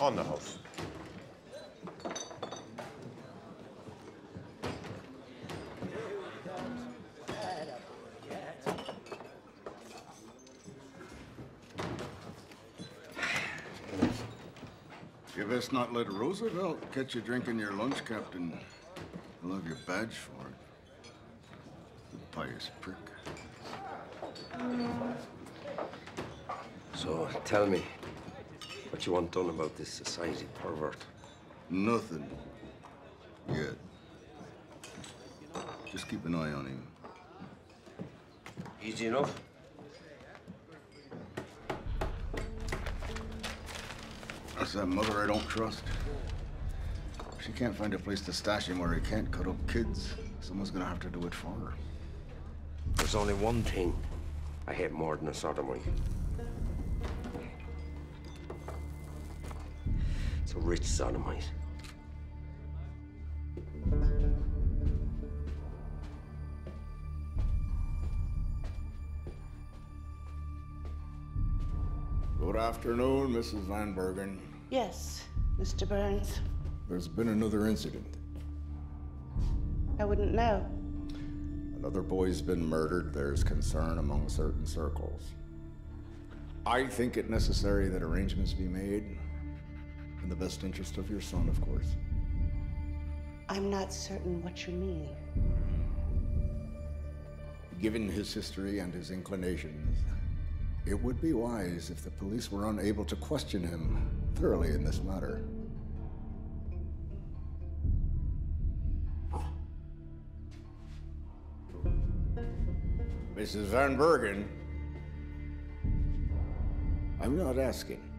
on the house. You best not let Roosevelt catch you drinking your lunch, Captain. I'll have your badge for it. The pious prick. So tell me what you want done about this society pervert. Nothing. Yet. Just keep an eye on him. Easy enough. That's that mother I don't trust. She can't find a place to stash him where he can't cut up kids. Someone's gonna have to do it for her. There's only one thing I hate more than a sodomite. It's a rich sodomite. Good afternoon, Mrs. Van Bergen. Yes, Mr. Byrnes. There's been another incident. I wouldn't know. Another boy's been murdered. There's concern among certain circles. I think it necessary that arrangements be made in the best interest of your son, of course. I'm not certain what you mean. Given his history and his inclinations, it would be wise if the police were unable to question him thoroughly in this matter. Mrs. Van Bergen, I'm not asking.